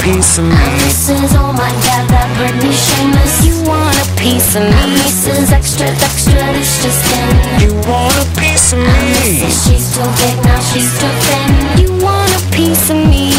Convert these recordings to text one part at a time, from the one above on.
piece of me? Mrs. Oh my God, that Britney Shameless. You want a piece of me? Mrs. Extra, extra, this just in. You want a piece of me? Mrs. She's too big, now she's too thin. You want a piece of me?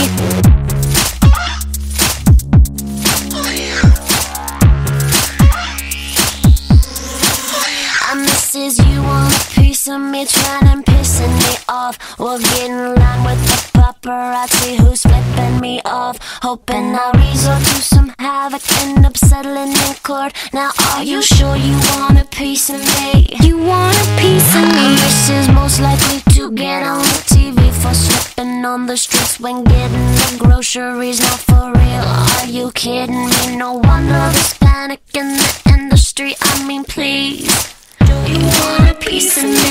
I'm Mrs. You want a piece of me, trying and pissing me off. We'll get in line with the paparazzi who's flipping me off. Hoping I'll resort to some havoc, end up settling in court. Now, are you sure you want a piece of me? You want a piece of me? Mrs. most likely to get on the TV for slipping on the streets when getting the groceries. Not for real, are you kidding me? No wonder there's panic in the industry. I mean, please, do you want a piece of me?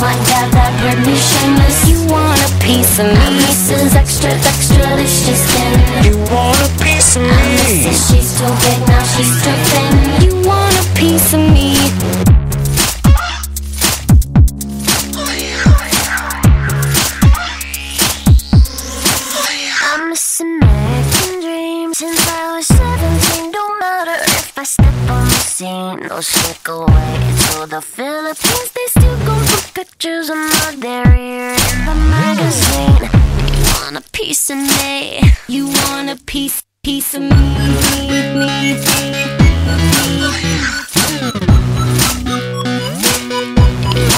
My God, that Britney Shameless. You want a piece of me? Mrs. Extra, extra, this just in. You want a piece of me? Mrs. She's too big, now she's too thin. You want a piece of me? I'm this American dream since I was 17. Don't matter if I step on the scene or sneak away to the Philippines. They still put pictures of my derriere in the magazine. You want a piece of me? You want a piece, piece of me? You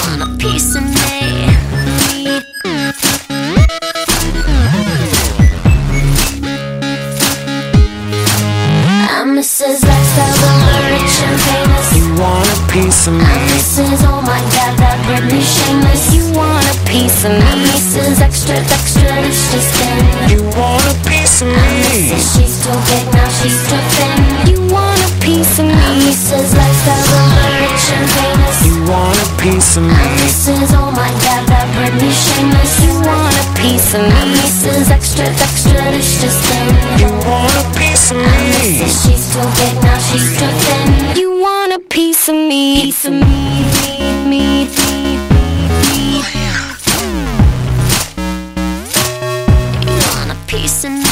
want a piece of me? I'm Mrs. Lifestyle, the rich and famous. You want a piece of I'm me? Mrs. Oh my God, spread me shameless You want a piece of me. This is extra, extra, delicious thin You want a piece of me. She's too big, now she's too thin. You want a piece of me. This is lifestyle of rich and famous You want a piece of me. This is oh my god, that Britney shameless You want a piece of me. This is extra, extra, delicious thin You want a piece of me. She's too big, now she's too thin And.